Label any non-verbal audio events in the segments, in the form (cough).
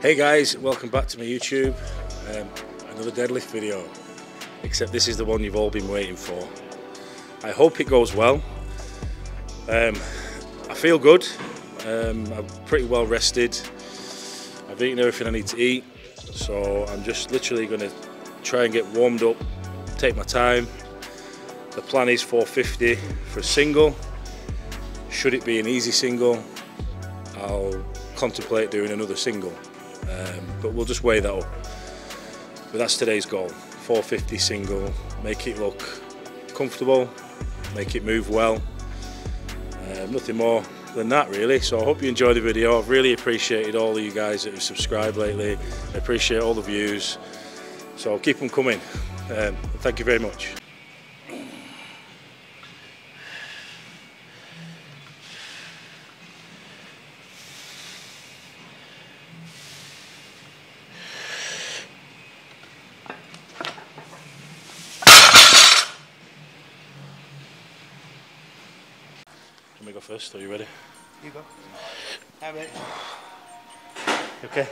Hey guys, welcome back to my YouTube. Um, another deadlift video, except this is the one you've all been waiting for. I hope it goes well. Um, I feel good. Um, I'm pretty well rested. I've eaten everything I need to eat, so I'm just literally going to try and get warmed up, take my time. The plan is 450 for a single. Should it be an easy single, I'll contemplate doing another single. Um, but we'll just weigh that up. But that's today's goal. 450 single, make it look comfortable, make it move well. Um, nothing more than that really. So I hope you enjoyed the video. I've really appreciated all of you guys that have subscribed lately. I appreciate all the views. So keep them coming. Um, thank you very much. First. Are you ready? You go. Have it. Okay?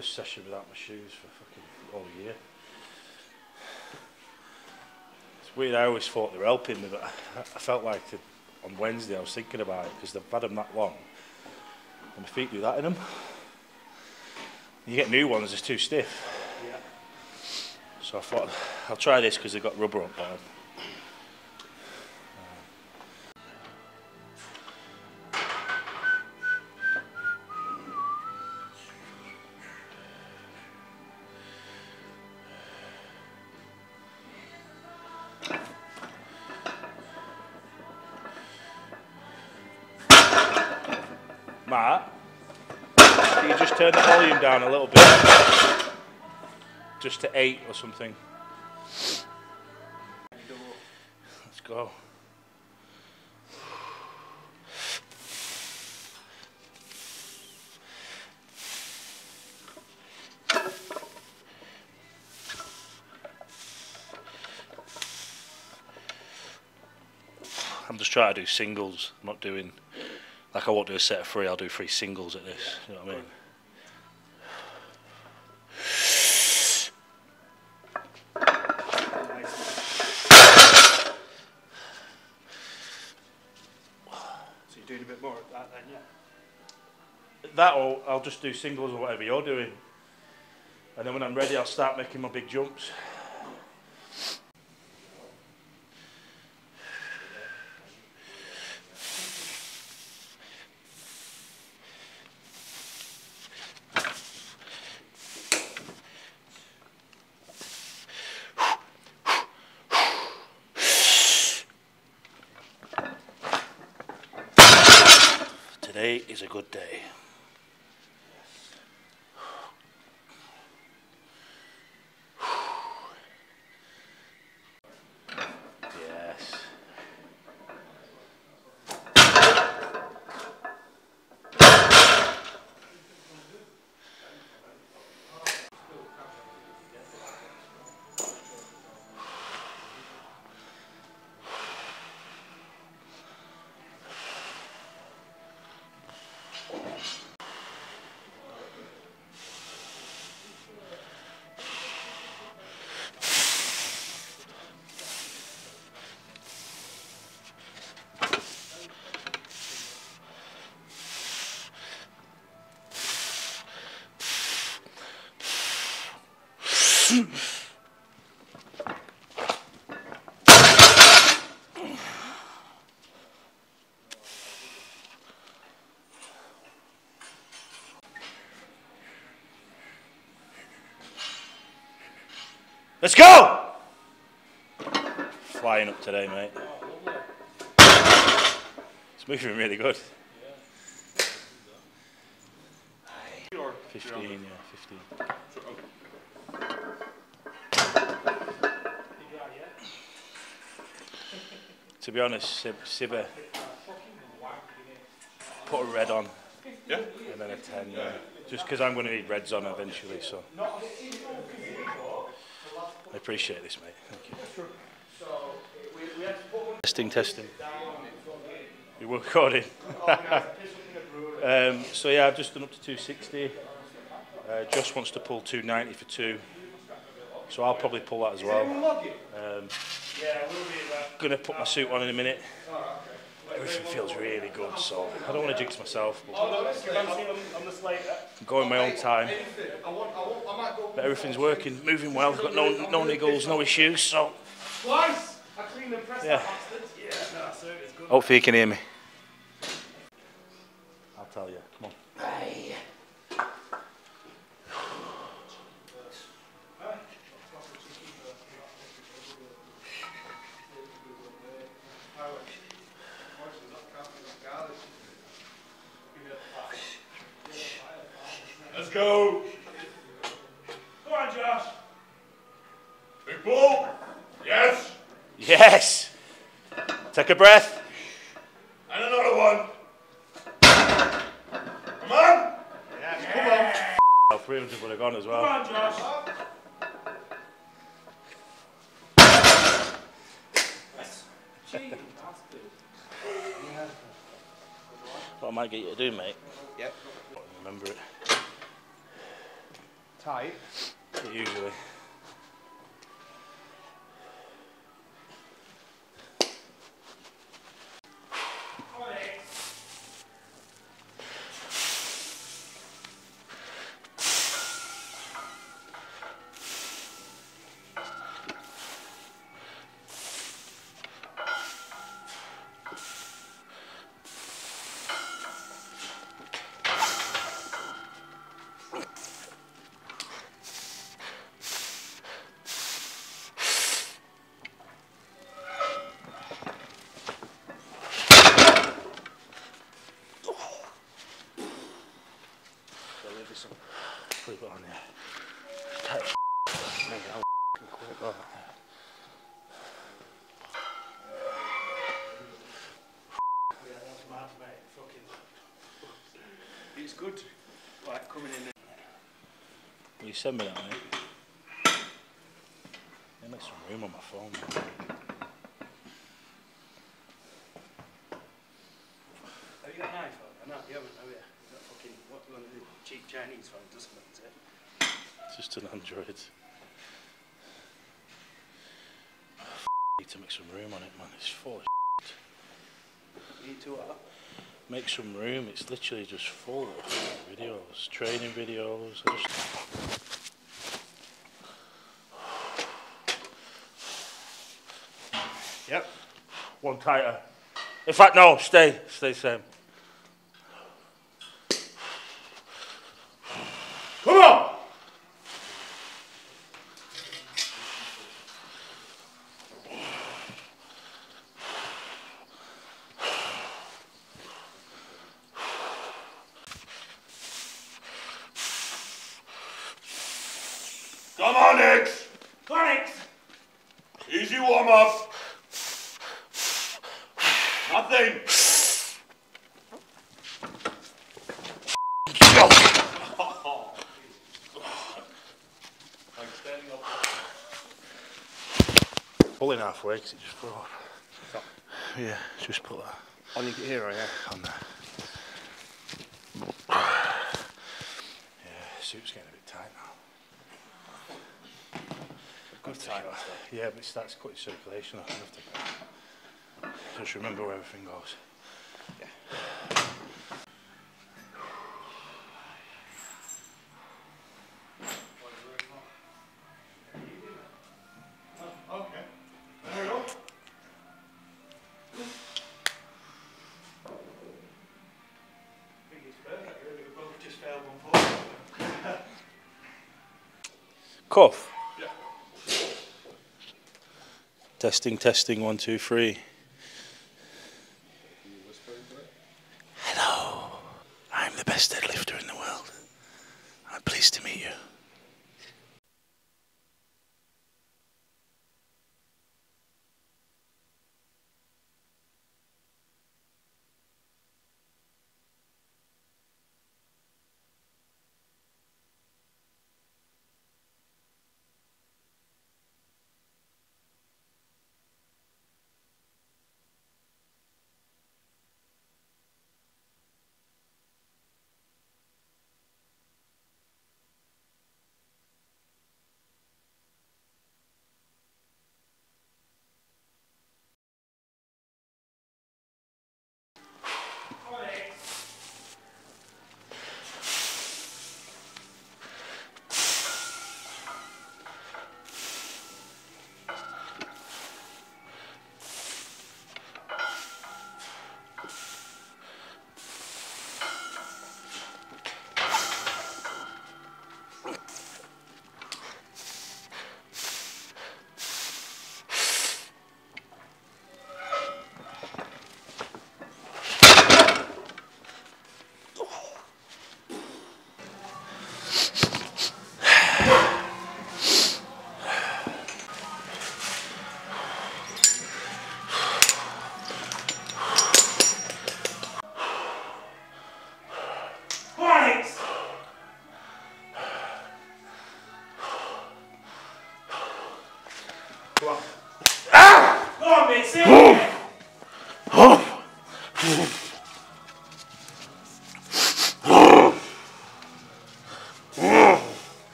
First session without my shoes for fucking all year. It's weird, I always thought they were helping me, but I, I felt like the, on Wednesday I was thinking about it because they've had them that long and my feet do that in them. You get new ones, it's too stiff. Yeah. So I thought I'll try this because they've got rubber on bottom. Matt, you just turn the volume down a little bit? Just to eight or something. Let's go. I'm just trying to do singles, I'm not doing like I won't do a set of three, I'll do three singles at this. You know what I mean? So you're doing a bit more of that then, yeah? That or I'll just do singles or whatever you're doing. And then when I'm ready, I'll start making my big jumps. Is a good day. Let's go! Flying up today, mate. It's moving really good. 15, yeah, 15. To be honest, Sib, Sibber put a red on Yeah? and then a 10, yeah. Just because I'm going to need reds on eventually, so. I appreciate this, mate. Thank you. Testing, testing. You were recording. (laughs) um, so yeah, I've just done up to 260. Uh, Josh wants to pull 290 for two. So I'll probably pull that as well. Um, gonna put my suit on in a minute. Everything feels really good, so I don't want to jinx myself. But I'm going my own time. But everything's working, moving well. I've got no no niggles, no issues. So Twice! I cleaned and pressed Yeah. that bastard. Yeah, no, that's it. It's good. hopefully you can hear me. Breath. And another one. Come on. Oh, 300 would have gone as well. Come on, Josh. What I might get you to do, mate. Yep. Remember it. Tight. Usually. Put it on there. Tight Make it out quick. That's mad, mate. Fucking. It's good, like coming in. Will you send me that, mate? Make some room on my phone. Man. Have you got an iPhone? No, you haven't, have you? That fucking, what, one of the cheap Chinese phones, doesn't it? It's just an Android. Need to make some room on it, man. It's full. Of You need to what? make some room. It's literally just full of videos, training videos. I just... Yep. One tighter. In fact, no. Stay. Stay same. Come on. Come on, Nix. Phonics! Easy warm up. Nothing. Pulling halfway because it just broke. Yeah, just put that On your hero, yeah. on there. Yeah, suit's getting a bit tight now. Good tight. Yeah, but it starts cutting circulation. I have to just remember where everything goes. Okay. There we go. I think it's perfect, really. We both just failed one for Cuff. Yeah. Testing, testing, one, two, three.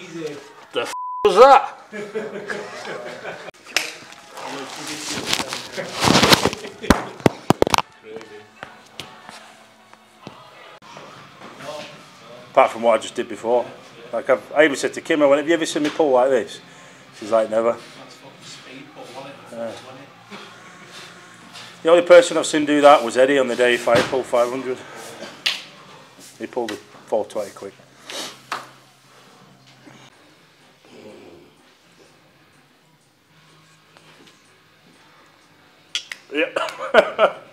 Easy. What was that? Apart from what I just did before. Like I've, I even said to Kim, I went, have you ever seen me pull like this? She's like, never. The only person I've seen do that was Eddie on the day Fire pulled 500. He pulled the 420 quick. Yeah. (laughs)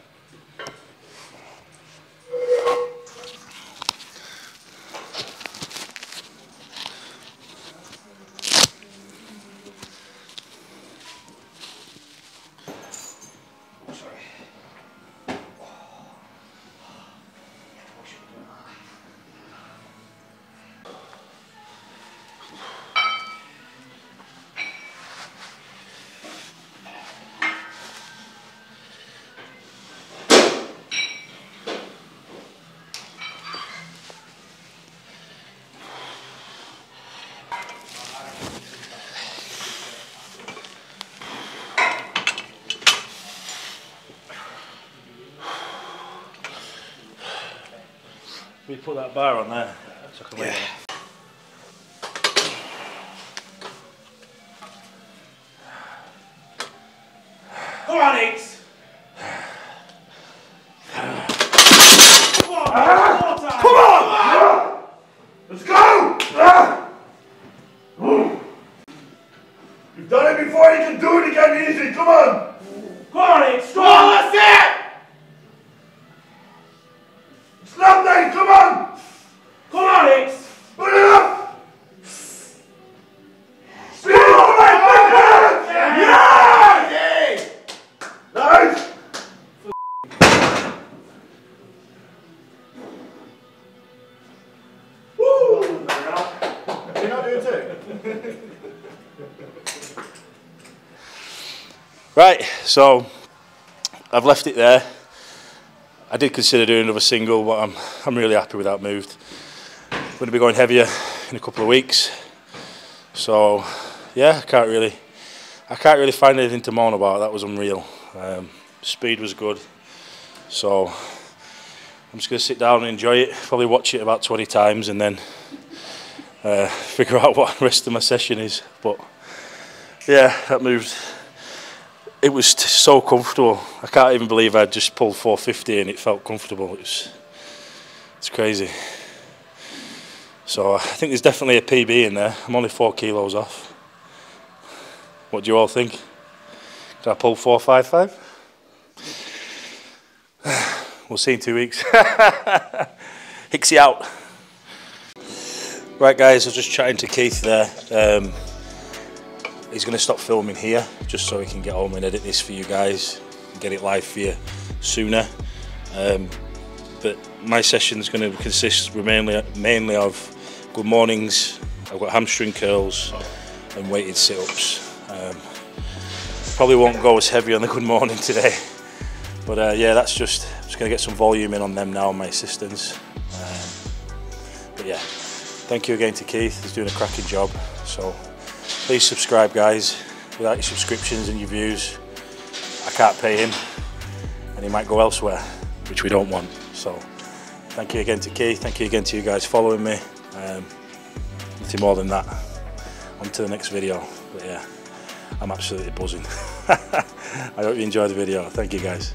We put that bar on there. So I can leave. Come on, Hicks. Right, so I've left it there. I did consider doing another single, but I'm, I'm really happy with that move. I'm going to be going heavier in a couple of weeks. So, yeah, I can't really, I can't really find anything to moan about. That was unreal. Um, speed was good. So, I'm just going to sit down and enjoy it. Probably watch it about 20 times and then uh, (laughs) figure out what the rest of my session is. But yeah, that moved it was so comfortable. I can't even believe I just pulled 450 and it felt comfortable. It was, it's crazy. So I think there's definitely a PB in there. I'm only four kilos off. What do you all think? Did I pull 455? (sighs) We'll see in two weeks. (laughs) Hicksy out. Right, guys, I was just chatting to Keith there. Um, he's going to stop filming here just so he can get home and edit this for you guys and get it live for you sooner. Um, but my session is going to consist mainly mainly of good mornings. I've got hamstring curls and weighted sit-ups. Um, probably won't go as heavy on the good morning today, but uh, yeah, that's just just going to get some volume in on them now, my assistants. Um, but yeah, thank you again to Keith. He's doing a cracking job. So please subscribe, guys. Without your subscriptions and your views, I can't pay him, and he might go elsewhere, which we don't want. So thank you again to Keith. Thank you again to you guys following me. Um, nothing more than that. On to the next video. But yeah, I'm absolutely buzzing. (laughs) I hope you enjoyed the video. Thank you, guys.